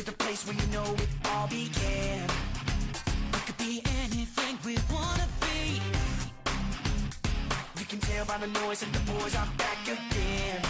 to the place where you know it all began. We could be anything we wanna be. You can tell by the noise that the boys are back again.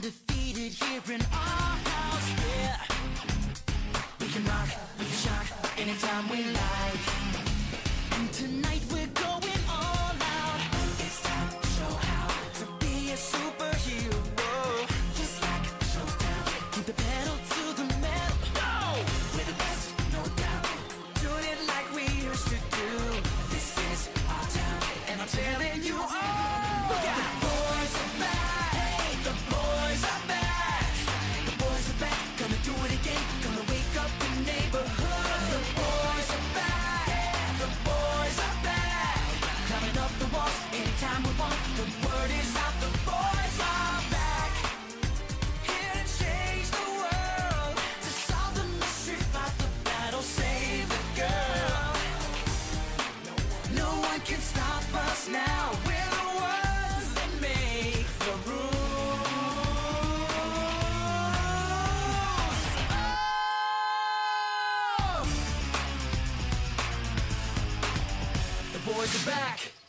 undefeated here in our house, yeah. We can rock, we can shock anytime we like. And tonight. always back.